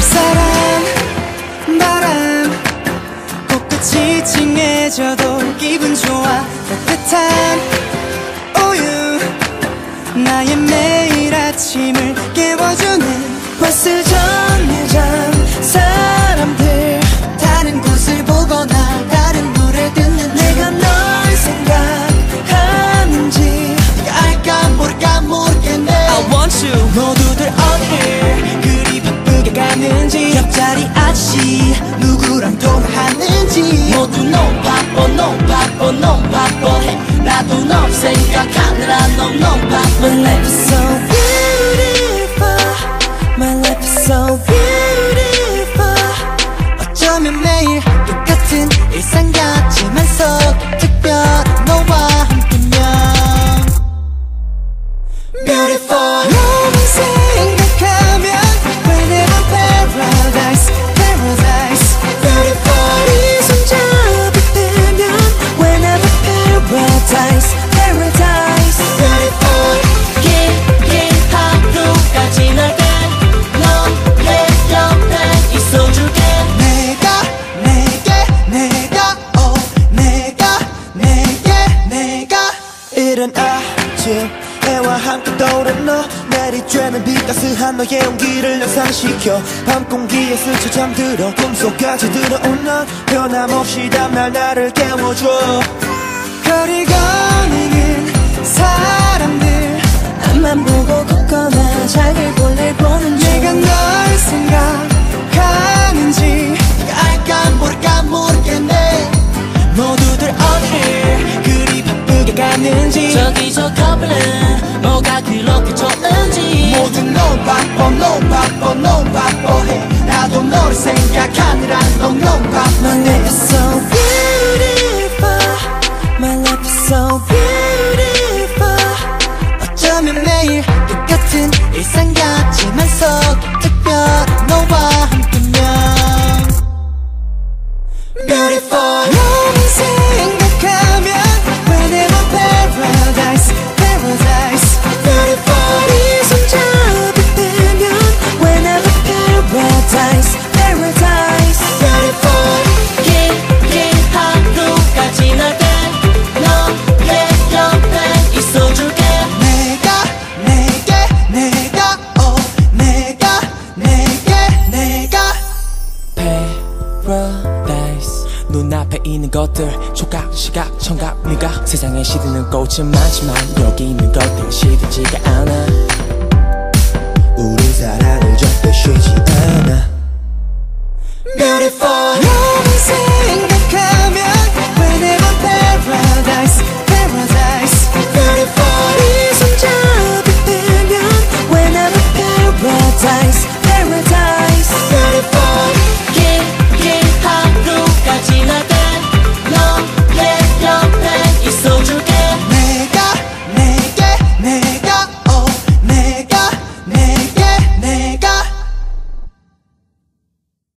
쌀쌀한 바람 코끝이 찡해져도 기분 좋아 따뜻한 우유 나의 매일 아침을 깨워주는 버스정 옆자리 아저씨 누구랑 통화하는지. 모두 너무 바빠 너무 바빠 너무 바빠해. 나도 널 생각하느라 너무 너무 바빠 My life is so beautiful. My life is so beautiful. 어쩌면 매일 똑같은 일상 같지만 속 특별한 너와 내가 이른 아침 해와 함께 떠오른 너 내리쬐는 빛 따스한 너의 온기를 연상시켜 밤 공기에 스쳐 잠들어 꿈속까지 들어온 넌 변함없이 다음날 나를 깨워줘. 거리 거니는 사람들 앞만 보고 걷거나 자길 매일 똑같은 일상 같지만 속 특별한 너와 것들 촉각 시각 청각 미각. 세상에 시드는 꽃은 많지만 여기 있는 것들 시들지가 않아